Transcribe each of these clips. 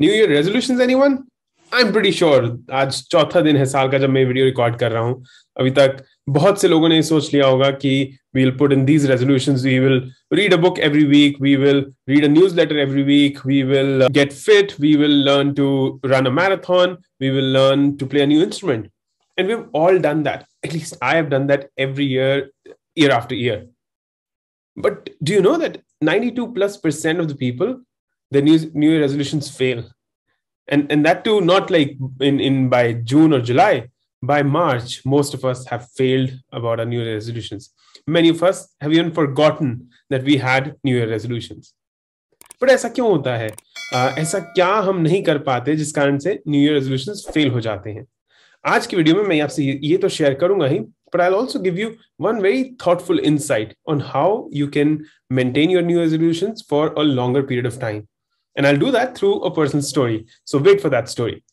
New year resolution anyone I am pretty sure आज चौथा दिन है साल का जब मैं वीडियो रिकॉर्ड कर रहा हूं अभी तक बहुत से लोगों ने सोच लिया होगा कि we will put in these resolution we will read a book every week we will read a newsletter every week we will get fit we will learn to run a marathon we will learn to play a new instrument and we all done that at least I have done that every year year after year But do you know that 92 plus percent of the people, their new, new Year resolutions fail? and and that too not like in in by june or july by march most of us have failed about our new year resolutions many of us have even forgotten that we had new year resolutions but ऐसा क्यों होता है uh, ऐसा क्या हम नहीं कर पाते जिस कारण से न्यू ईयर रेजोल्यूशन फेल हो जाते हैं आज की वीडियो में मैं आपसे ये तो शेयर करूँगा ही but I'll also give you one very thoughtful insight on how you can maintain your new resolutions for a longer period of time. And I'll do that through a personal story. So wait for that story.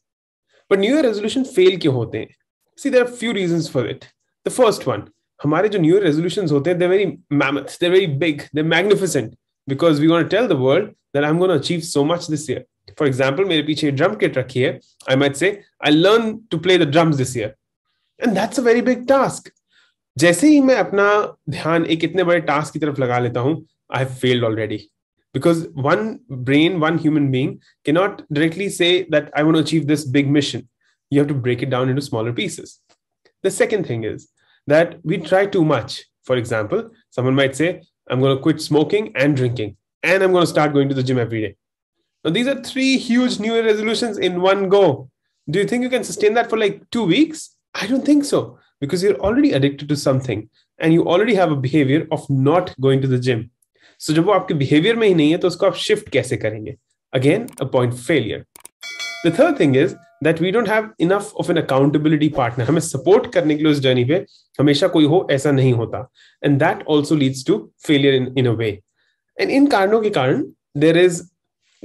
But New Year resolution fail क्यों होते हैं? See, there are few reasons for it. The first one, हमारे जो New Year resolutions होते हैं, they're very mammoth, they're very big, they're magnificent because we want to tell the world that I'm going to achieve so much this year. For example, मेरे पीछे drum kit रखी है. I might say, I learn to play the drums this year. And that's a very big task. जैसे ही मैं अपना ध्यान एक इतने बड़े टास्क की तरफ लगा लेता हूं I have failed already because one brain, one human being cannot directly say that I want to achieve this big mission. You have to break it down into smaller pieces. The second thing is that we try too much. For example, someone might say, I'm going to quit smoking and drinking, and I'm going to start going to the gym every day. Now, these are three huge New Year resolutions in one go. Do you think you can sustain that for like two weeks? I don't think so, because you're already addicted to something and you already have a behavior of not going to the gym. So जब वो आपके behaviour में ही नहीं है तो उसको आप shift कैसे करेंगे? Again a point failure the third thing is that we don't have enough of an accountability partner हमें सपोर्ट करने के लिए उस जर्नी पे हमेशा कोई हो, ऐसा नहीं होता. And that also leads to failure in in a way and इन कारणों के कारण there is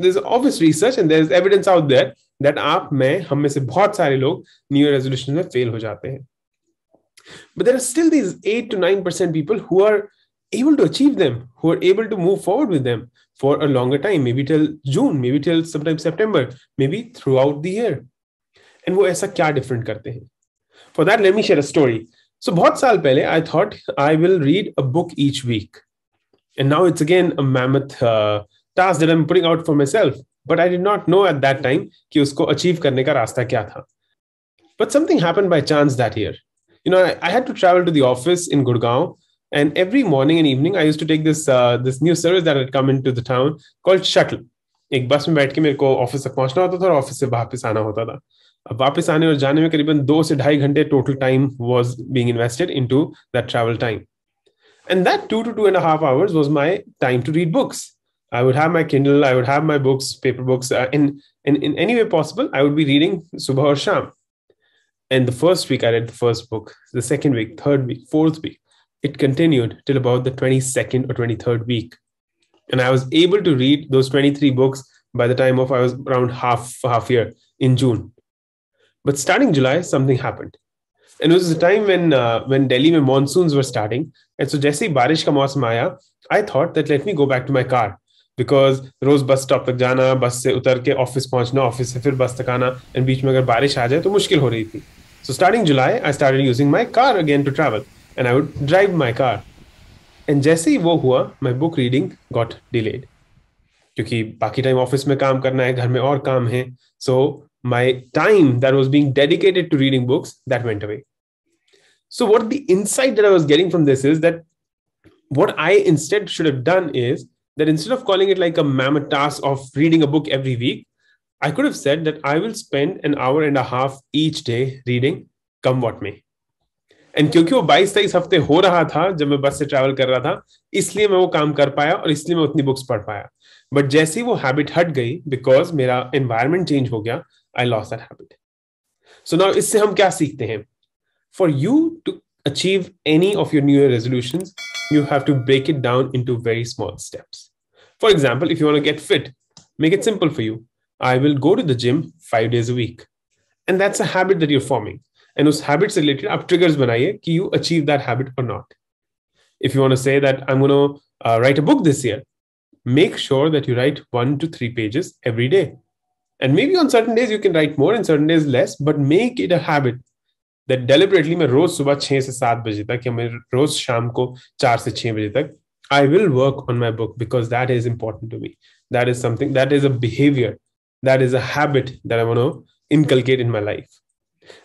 there's obvious research and there's evidence out there that आप, में, हम में से बहुत सारे लोग न्यू रेजोल्यूशन में फेल हो जाते हैं. But there are still these 8 to 9 percent people who are able to achieve them, who are able to move forward with them for a longer time, maybe till June, maybe till sometime September, maybe throughout the year. And वो ऐसा क्या different करते हैं? For that, let me share a story. So बहुत साल पहले, I thought I will read a book each week. And now it's again a mammoth uh, task that I'm putting out for myself. But I did not know at that time कि उसको achieve करने का रास्ता क्या था. But something happened by chance that year. You know, I, I had to travel to the office in Gurgaon and every morning and evening, I used to take this uh, this new service that had come into the town called shuttle. एक बस में बैठ के मेरे को office तक पहुंचना होता था और ऑफिस से वापस आना होता था अब वापस आने और जाने में करीबन दो से ढाई घंटे total time was being invested into that travel time and that two to two and a half hours was my time to read books i would have my kindle i would have my books paper books uh, in, in in any way possible i would be reading subah or sham and the first week i read the first book the second week third week fourth week it continued till about the 22nd or 23rd week. And I was able to read those 23 books by the time of I was around half half year in June. But starting July, something happened. And it was a time when uh, when Delhi mein monsoons were starting. And so जैसे ही बारिश का मौसम आया, I thought that let me go back to my car. Because rose bus stop तक जाना बस से उतर के ऑफिस पहुंचना ऑफिस से फिर बस तक आना एंड बीच में अगर बारिश आ जाए तो मुश्किल हो रही थी so starting July I started using my car again to travel and I would drive my car. And जैसे ही वो हुआ my book reading got delayed. क्योंकि बाकी टाइम ऑफिस में काम करना है घर में और काम है so my time that was being dedicated to reading books that went away so what the insight that i was getting from this is that what i instead should have done is that instead of calling it like a mammoth task of reading a book every week i could have said that i will spend an hour and a half each day reading come what may And क्योंकि वो बाईस तेईस हफ़्ते हो रहा था, जब मैं बस से ट्रैवल कर रहा था, इसलिए मैं वो काम कर पाया और इसलिए मैं उतनी बुक्स पढ़ पाया। बट जैसे ही वो हैबिट हट गई बिकॉज़ मेरा एनवायरमेंट चेंज हो गया I lost that habit so now इससे हम क्या सीखते हैं? For you to achieve any of your new year resolution you have to break it down into very small steps for example if you want get fit make it simple for you I will go to the gym five days a week. And that's a habit that you're forming. And उस habit से related आप triggers बनाइए कि you achieve that habit और not if you say that I am write a book this year make sure that you write one two three pages every day and maybe on certain days you can write more and certain days less but make it a habit that deliberately मैं रोज सुबह छह से सात बजे तक या मैं रोज शाम को चार से छह बजे तक I will work on my book because that is important to me that is something that is a behaviour that is a habit that I वो inculcate in my life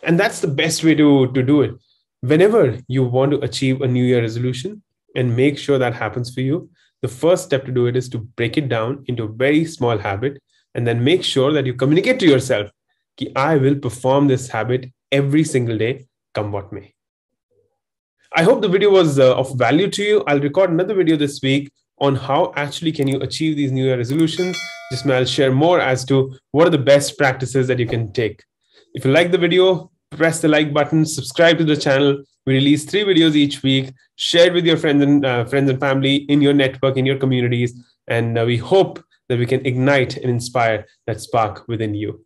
And that's the best way to, to do it. Whenever you want to achieve a New Year resolution and make sure that happens for you, the first step to do it is to break it down into a very small habit and then make sure that you communicate to yourself that I will perform this habit every single day, come what may. I hope the video was uh, of value to you. I'll record another video this week on how actually can you achieve these New Year resolutions. Just I'll share more as to what are the best practices that you can take. If you like the video, press the like button, subscribe to the channel. We release three videos each week. Share it with your friends and uh, friends and family in your network, in your communities, and uh, we hope that we can ignite and inspire that spark within you.